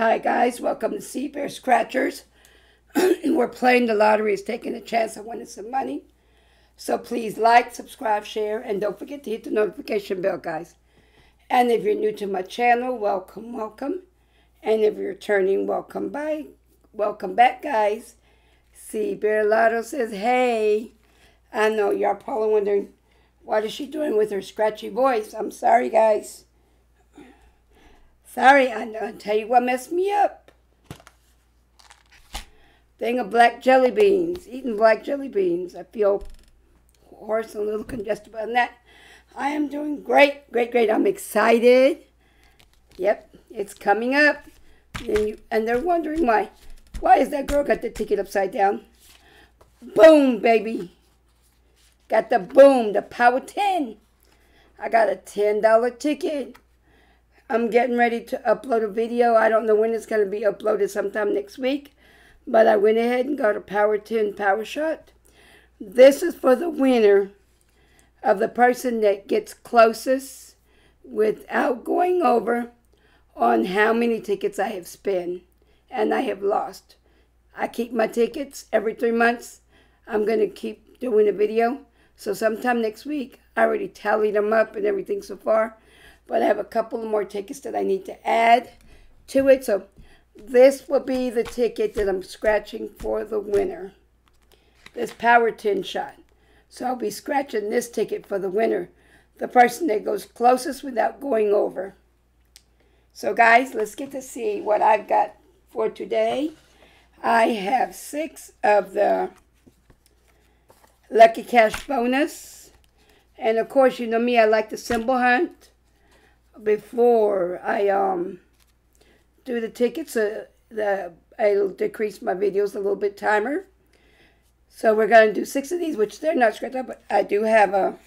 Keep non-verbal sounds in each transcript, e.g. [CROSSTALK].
Hi guys, welcome to Cbear Scratchers. [CLEARS THROAT] we're playing the lottery, is taking a chance of winning some money. So please like, subscribe, share, and don't forget to hit the notification bell, guys. And if you're new to my channel, welcome, welcome. And if you're turning, welcome by, welcome back, guys. Cbear Lotto says, hey. I know y'all probably wondering, what is she doing with her scratchy voice? I'm sorry, guys. Sorry, I. I'll tell you what messed me up. Thing of black jelly beans. Eating black jelly beans. I feel hoarse and a little congested. But that, I am doing great, great, great. I'm excited. Yep, it's coming up. And, you, and they're wondering why. Why is that girl got the ticket upside down? Boom, baby. Got the boom, the power 10. I got a $10 ticket. I'm getting ready to upload a video. I don't know when it's going to be uploaded sometime next week. But I went ahead and got a Power 10 Power Shot. This is for the winner of the person that gets closest without going over on how many tickets I have spent and I have lost. I keep my tickets every three months. I'm going to keep doing a video. So sometime next week, I already tallied them up and everything so far. But I have a couple more tickets that I need to add to it. So this will be the ticket that I'm scratching for the winner. This Power 10 shot. So I'll be scratching this ticket for the winner. The person that goes closest without going over. So guys, let's get to see what I've got for today. I have six of the Lucky Cash bonus. And of course, you know me, I like the symbol hunt before I um do the tickets. Uh, the I'll decrease my videos a little bit timer. So we're going to do six of these, which they're not scratched up, but I do have a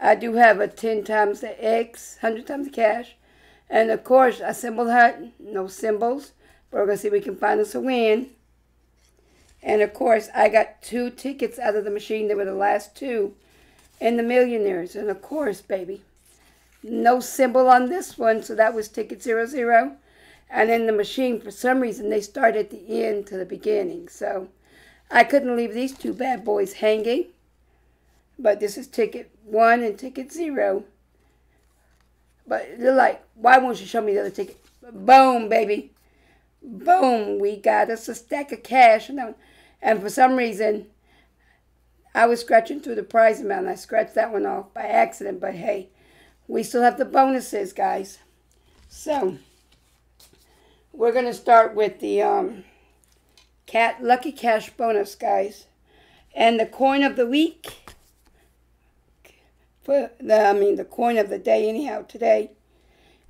I do have a 10 times the X, 100 times the cash. And of course, a symbol hunt, no symbols. But we're going to see if we can find us a win. And of course, I got two tickets out of the machine. They were the last two in the millionaires. And of course, baby, no symbol on this one, so that was ticket zero zero. And in the machine, for some reason, they start at the end to the beginning. So I couldn't leave these two bad boys hanging. But this is ticket one and ticket zero. But they're like, why won't you show me the other ticket? Boom, baby. Boom, we got us a stack of cash. And for some reason, I was scratching through the prize amount. I scratched that one off by accident, but hey, we still have the bonuses, guys. So, we're going to start with the um, Cat Lucky Cash bonus, guys. And the coin of the week, for the, I mean, the coin of the day, anyhow, today,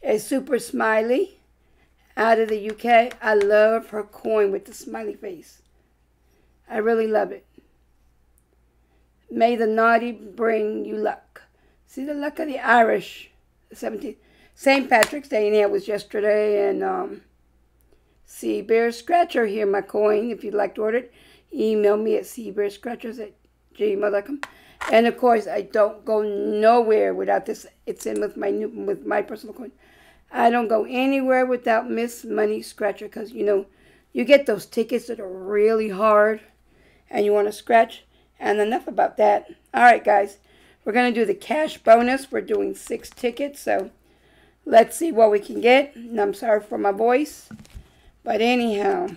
is Super Smiley out of the UK. I love her coin with the smiley face. I really love it. May the naughty bring you luck. See the luck of the Irish. 17th. St. Patrick's Day in here was yesterday. And um, Cbear Scratcher here, my coin. If you'd like to order it, email me at cbearscratchers at gmail.com. And of course, I don't go nowhere without this. It's in with my new, with my personal coin. I don't go anywhere without Miss Money Scratcher because, you know, you get those tickets that are really hard and you want to scratch. And enough about that. All right, guys. We're going to do the cash bonus. We're doing six tickets, so let's see what we can get. And I'm sorry for my voice. But anyhow,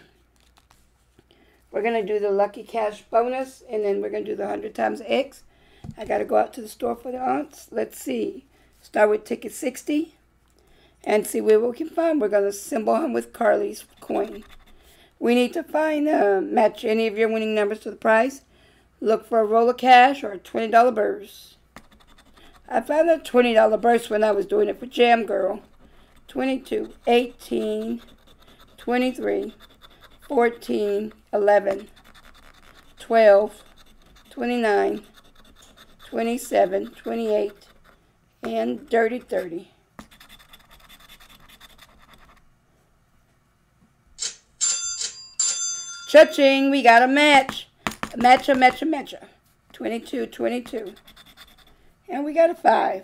we're going to do the lucky cash bonus, and then we're going to do the 100 times X. I got to go out to the store for the aunts. Let's see. Start with ticket 60 and see where we can find. We're going to symbol him with Carly's coin. We need to find, uh, match any of your winning numbers to the prize. Look for a roll of cash or a $20 burst. I found a $20 burst when I was doing it for Jam Girl. 22, 18, 23, 14, 11, 12, 29, 27, 28, and Dirty 30. Cha-ching, we got a match. A match, a match, a match. 22, 22. And we got a 5.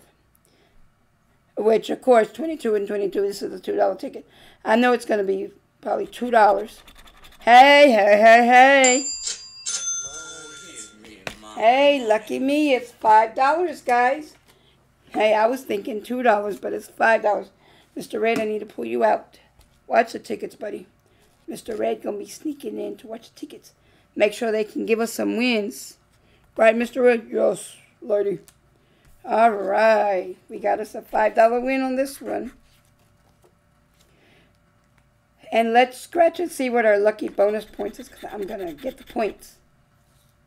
which of course 22 and 22 this is a two dollar ticket. I know it's going to be probably two dollars. Hey hey hey hey. Hey lucky me it's five dollars guys. Hey i was thinking two dollars but it's five dollars. Mr red i need to pull you out. Watch the tickets buddy. Mr red gonna be sneaking in to watch the tickets make sure they can give us some wins right mr red yes lady all right, we got us a $5 win on this one. And let's scratch and see what our lucky bonus points is because I'm going to get the points.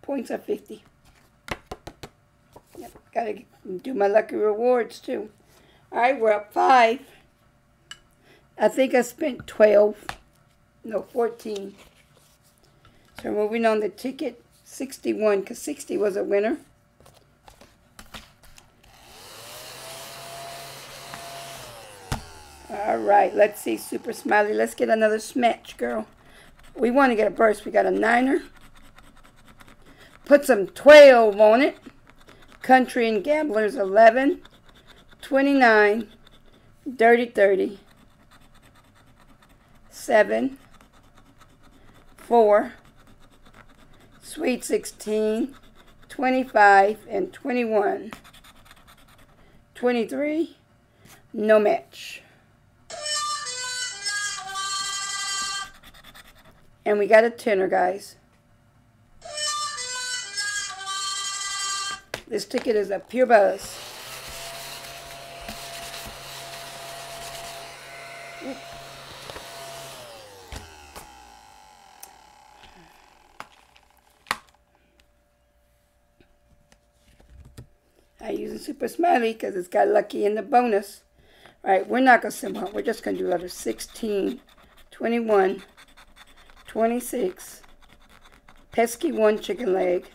Points are 50. Yep, got to do my lucky rewards too. All right, we're up 5. I think I spent 12. No, 14. So moving on the ticket 61 because 60 was a winner. All right, let's see, Super Smiley. Let's get another smash, girl. We want to get a burst. We got a niner. Put some 12 on it. Country and Gamblers 11. 29. Dirty 30. 7. 4. Sweet 16. 25 and 21. 23. No match. And we got a tenner, guys. This ticket is a pure buzz. I use a super smiley because it's got lucky in the bonus. All right, we're not going to sim We're just going to do letter 16, 21, 26. Pesky one chicken leg.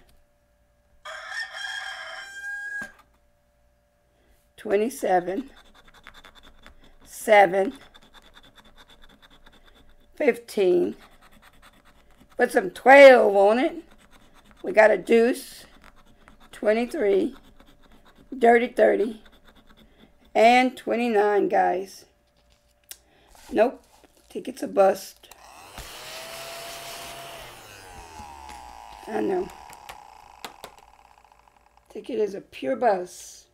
27. 7. 15. Put some 12 on it. We got a deuce. 23. Dirty 30. And 29, guys. Nope. Ticket's a bust. I know. Ticket is a pure bust.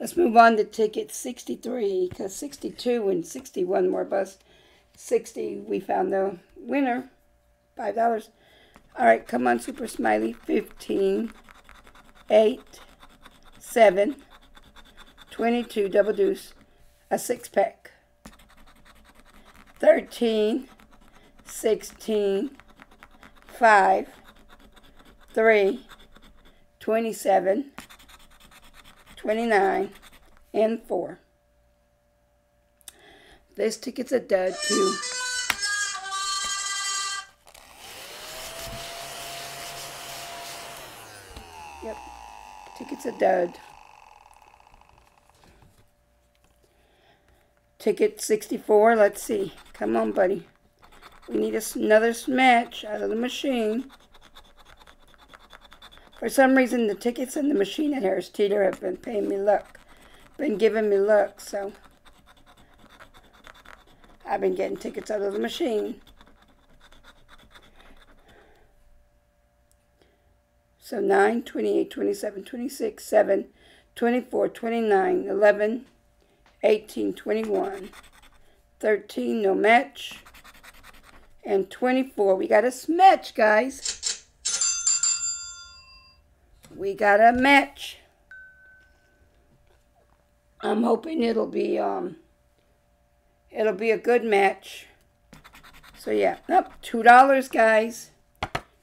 Let's move on to ticket 63 because 62 and 61 more bust. 60, we found the winner. $5. All right, come on, Super Smiley. 15, 8, 7, 22, double deuce, a six pack. 13, 16, 5, 3, 27, 29, and 4. This ticket's a dud too. Yep, dud. Ticket 64, let's see. Come on, buddy. We need another smash out of the machine. For some reason, the tickets in the machine at Harris Teeter have been paying me luck, been giving me luck, so I've been getting tickets out of the machine. So 9, 28, 27, 26, 7, 24, 29, 11, 18, 21, 13, no match, and 24. We got a smatch, guys we got a match. I'm hoping it'll be um it'll be a good match. So yeah, up two dollars, guys.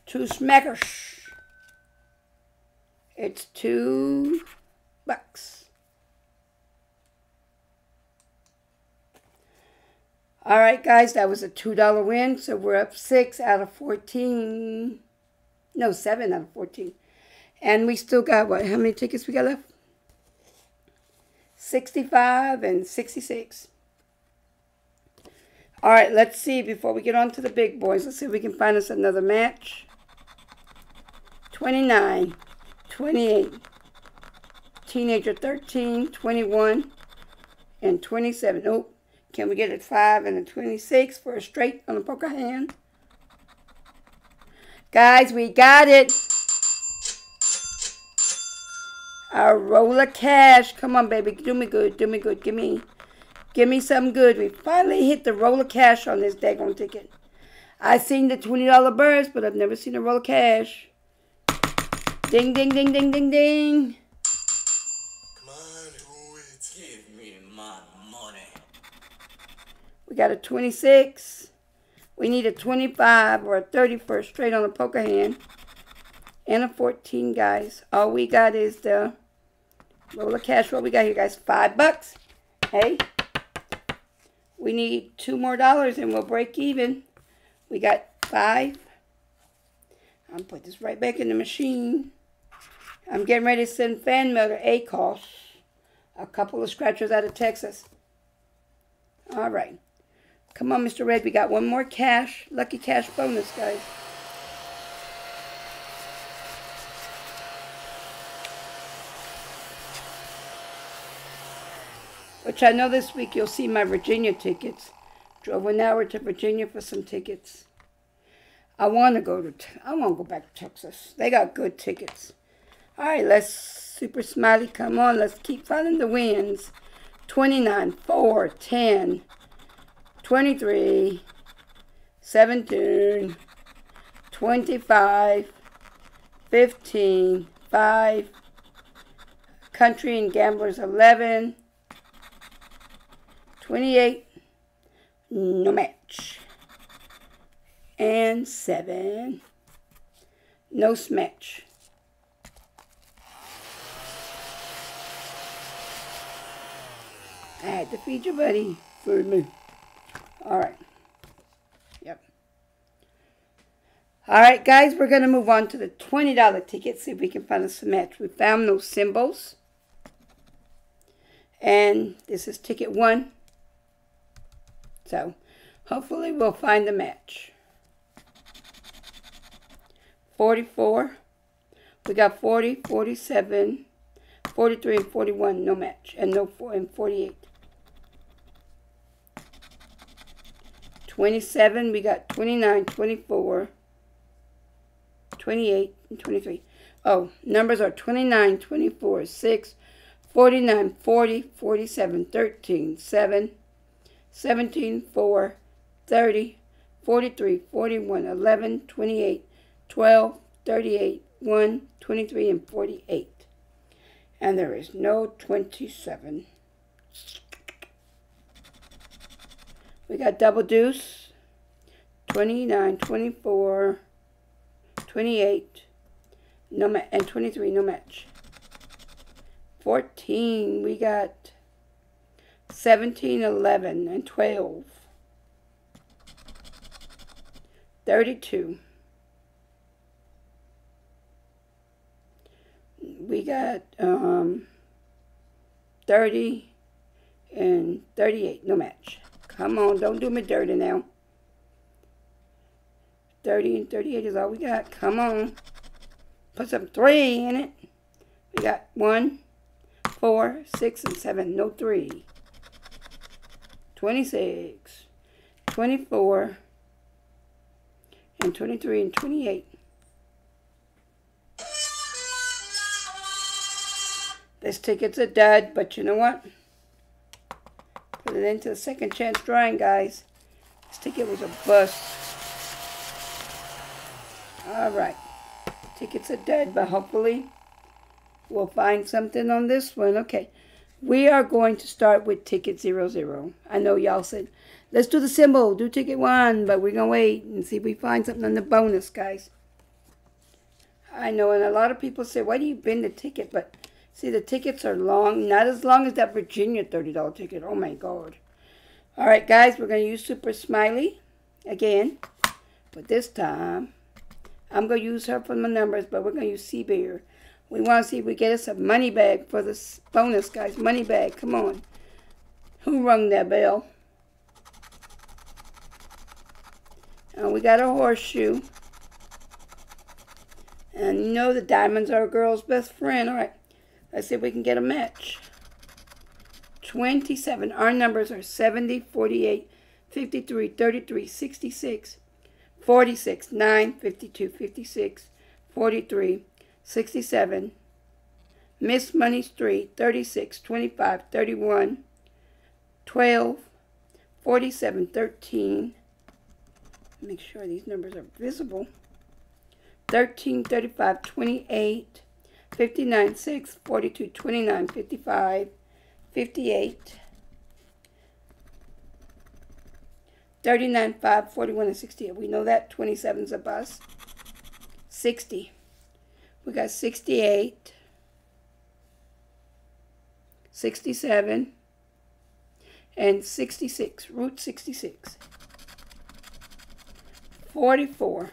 Two smackers. It's two bucks. All right, guys, that was a $2 win. So we're up 6 out of 14. No, 7 out of 14. And we still got, what, how many tickets we got left? 65 and 66. All right, let's see, before we get on to the big boys, let's see if we can find us another match. 29, 28, Teenager 13, 21, and 27. Oh, can we get a 5 and a 26 for a straight on a poker hand? Guys, we got it. A roll of cash. Come on, baby. Do me good. Do me good. Give me, give me some good. We finally hit the roll of cash on this daggone ticket. I've seen the $20 burst, but I've never seen a roll of cash. Ding, ding, ding, ding, ding, ding. Come on, who it? Give me my money. We got a 26. We need a 25 or a 30 for a straight on the poker hand. And a 14, guys. All we got is the roll of cash. What we got here, guys? Five bucks. Hey. We need two more dollars and we'll break even. We got five. I'll put this right back in the machine. I'm getting ready to send fan mail to ACOS. A couple of scratchers out of Texas. All right. Come on, Mr. Red. We got one more cash. Lucky cash bonus, guys. Which I know this week you'll see my Virginia tickets. Drove an hour to Virginia for some tickets. I want to go to, I want to go back to Texas. They got good tickets. All right, let's, Super Smiley, come on. Let's keep finding the wins. 29, 4, 10, 23, 17, 25, 15, 5, Country and Gamblers 11, 28, no match. And 7, no smatch. I had to feed your buddy for me. All right. Yep. All right, guys, we're going to move on to the $20 ticket, see if we can find a match. We found those symbols. And this is ticket one. So, hopefully we'll find a match. 44. We got 40, 47, 43, and 41, no match. And no 4 and 48. 27, we got 29, 24, 28, and 23. Oh, numbers are 29, 24, 6, 49, 40, 47, 13, 7, 17, 4, 30, 43, 41, 11, 28, 12, 38, 1, 23, and 48. And there is no 27. We got double deuce, 29, 24, 28, no and 23, no match. 14, we got 17, 11, and 12. 32. We got um, 30 and 38, no match. Come on, don't do me dirty now. 30 and 38 is all we got. Come on. Put some 3 in it. We got 1, 4, 6, and 7. No 3. 26, 24, and 23 and 28. This ticket's a dud, but you know what? Put it into the second chance drawing, guys. This ticket was a bust. Alright. Ticket's are dead, but hopefully we'll find something on this one. Okay. We are going to start with ticket zero zero. I know y'all said, let's do the symbol, do ticket one, but we're going to wait and see if we find something on the bonus, guys. I know, and a lot of people say, why do you bend the ticket? But See, the tickets are long. Not as long as that Virginia $30 ticket. Oh, my God. All right, guys, we're going to use Super Smiley again. But this time, I'm going to use her for my numbers, but we're going to use Cbear. We want to see if we get us a money bag for this bonus, guys. Money bag. Come on. Who rung that bell? And we got a horseshoe. And you know the diamonds are a girl's best friend. All right. Let's see if we can get a match. 27. Our numbers are 70, 48, 53, 33, 66, 46, 9, 52, 56, 43, 67. Miss Money Street, 36, 25, 31, 12, 47, 13. Make sure these numbers are visible. 13, 35, 28, 59, 6, 42, 29, 55, 58, 39, 5, 41, and 68. We know that 27 is a bus. 60. We got 68, 67, and 66. Route 66. 44.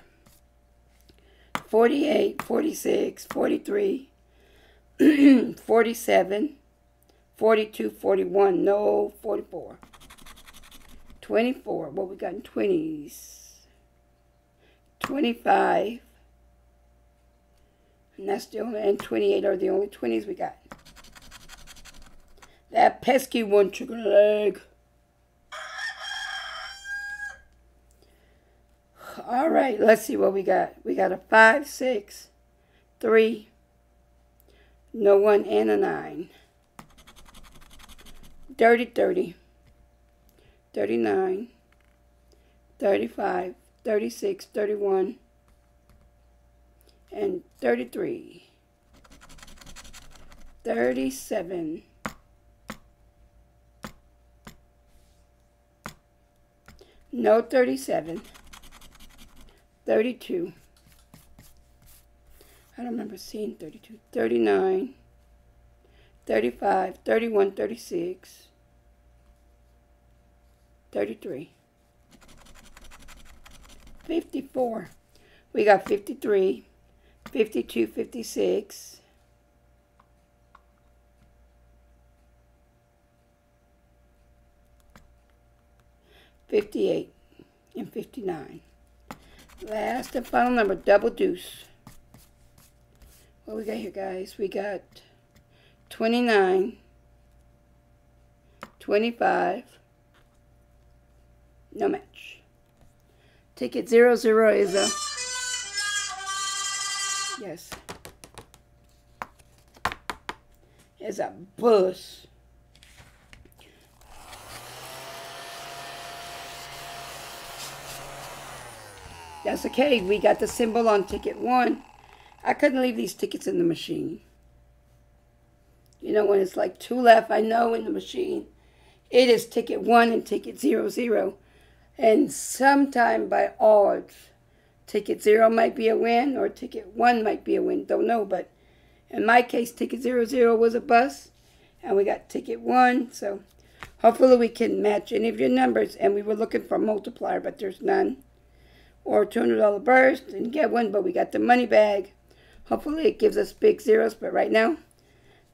48, 46, 43, [CLEARS THROAT] 47, 42, 41, no, 44. 24, what we got in 20s? 25, and that's the only, and 28 are the only 20s we got. That pesky one chicken leg. All right, let's see what we got. We got a 5, 6, 3, no 1, and a 9. Dirty 30, 39, 35, 36, 31, and 33, 37, no 37, 32. I don't remember seeing 32. 39, 35, 31, 36, 33. 54. We got 53, 52, 56. Fifty-eight and fifty-nine. Last and final number, double deuce. What we got here, guys? We got 29, 25, no match. Ticket 00 is a, yes, is a bus. That's okay. We got the symbol on ticket one. I couldn't leave these tickets in the machine. You know, when it's like two left, I know in the machine it is ticket one and ticket zero zero. And sometime by odds, ticket zero might be a win or ticket one might be a win. Don't know, but in my case, ticket zero zero was a bus, and we got ticket one. So hopefully we can match any of your numbers. And we were looking for a multiplier, but there's none or $200 burst and get one, but we got the money bag. Hopefully it gives us big zeros, but right now,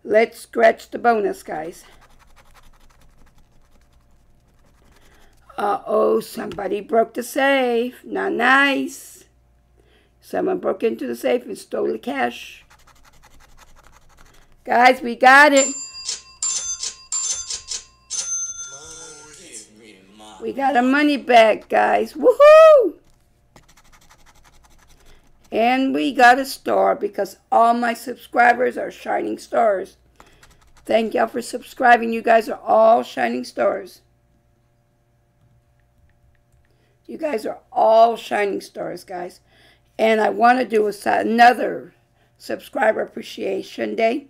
let's scratch the bonus, guys. Uh-oh, somebody broke the safe. Not nice. Someone broke into the safe and stole the cash. Guys, we got it. Give me my We got a money bag, guys. Woohoo! And we got a star because all my subscribers are shining stars. Thank y'all for subscribing. You guys are all shining stars. You guys are all shining stars, guys. And I want to do a, another subscriber appreciation day,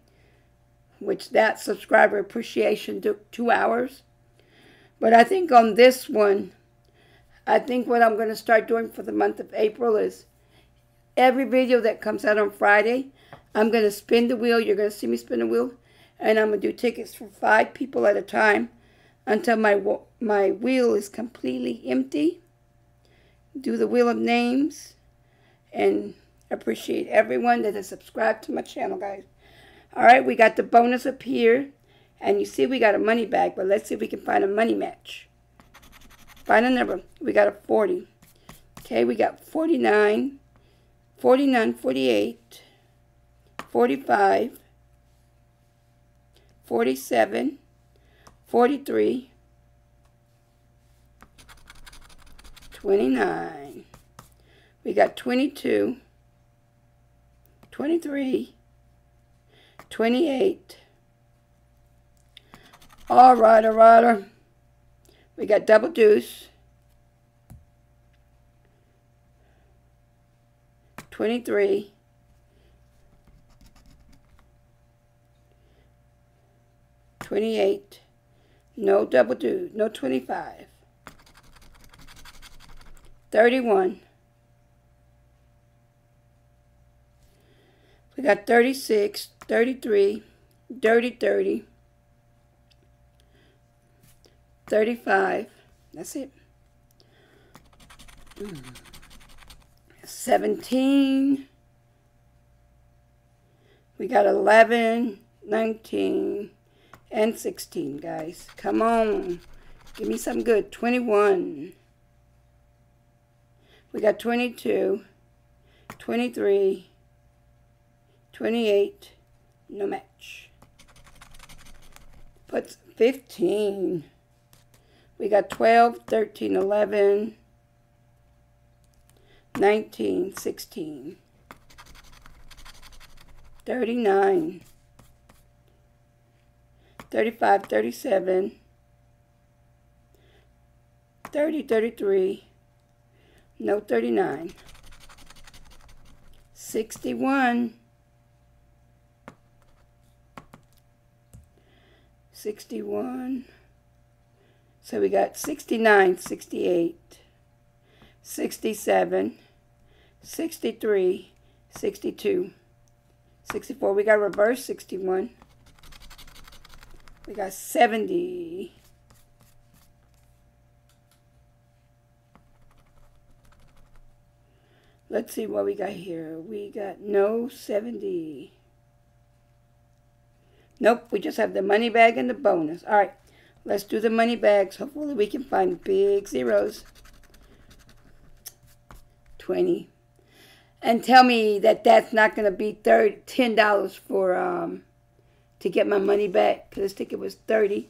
which that subscriber appreciation took two hours. But I think on this one, I think what I'm going to start doing for the month of April is every video that comes out on Friday, I'm going to spin the wheel. You're going to see me spin the wheel. And I'm going to do tickets for five people at a time until my, my wheel is completely empty. Do the wheel of names. And appreciate everyone that has subscribed to my channel, guys. All right, we got the bonus up here. And you see we got a money bag. But let's see if we can find a money match. Find a number. We got a 40. Okay, we got 49. 49, 48, 45, 47, 43, 29. We got 22, 23, 28. All right, all right. We got double deuce. 23. Twenty-eight. No double deuce. No twenty-five. Thirty-one. We got 36, 33, dirty 30, 35. That's it. Hmm. 17. We got 11, 19, and 16, guys. Come on. Give me some good. 21. We got 22, 23, 28, no match. Puts 15. We got 12, 13, 11, 19, 16, 39, 35, 37, 30, 33, no 39, 61, 61. So we got 69, 68, 67, 63, 62, 64. We got reverse 61. We got 70. Let's see what we got here. We got no 70. Nope, we just have the money bag and the bonus. All right, let's do the money bags. Hopefully we can find big zeros. 20. And tell me that that's not going to be 30, $10 for, um, to get my money back. Because this ticket was 30.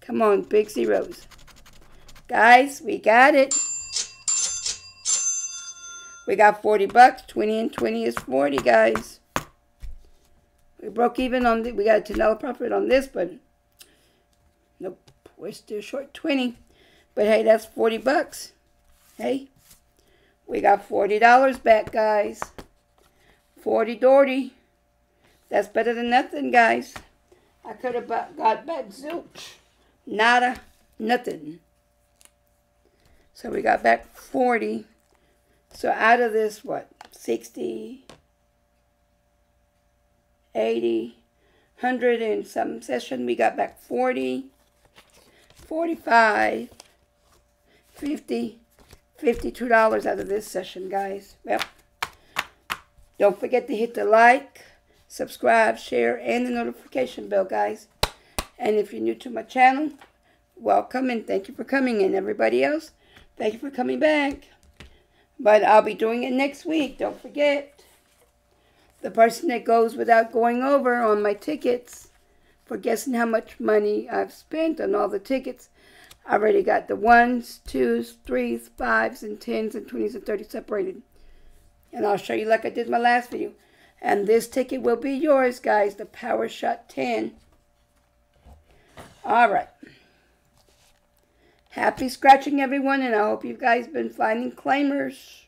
Come on, big zeros. Guys, we got it. We got 40 bucks. 20 and 20 is 40, guys. We broke even on the, we got a $10 profit on this, but nope, we're still short 20. But hey, that's 40 bucks. Hey, we got $40 back, guys. 40 Doherty. That's better than nothing, guys. I could have got back zilch. Nada, nothing. So we got back 40. So out of this, what, 60, 80, 100 and some session. We got back 40, 45, 50, $52 out of this session, guys. Well, don't forget to hit the like, subscribe, share, and the notification bell, guys. And if you're new to my channel, welcome and thank you for coming. And everybody else, thank you for coming back. But I'll be doing it next week. Don't forget the person that goes without going over on my tickets for guessing how much money I've spent on all the tickets. I already got the ones, twos, threes, fives, and tens, and twenties, and thirties separated. And I'll show you like I did my last video. And this ticket will be yours, guys, the Power Shot 10. All right. Happy scratching, everyone, and I hope you guys been finding claimers.